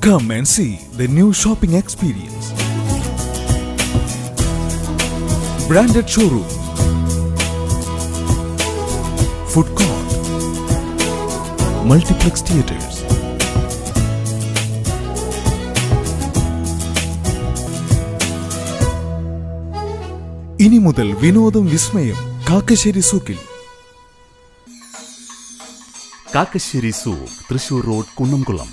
Come and see the new shopping experience. Branded showroom. Food court. Multiplex theaters. ഇനി മുതൽ വിനോദം വിസ്മയം കാക്കശ്ശേരി സൂക്കിൽ കാക്കശ്ശേരി സൂക്ക് തൃശൂർ റോഡ് കുന്നംകുളം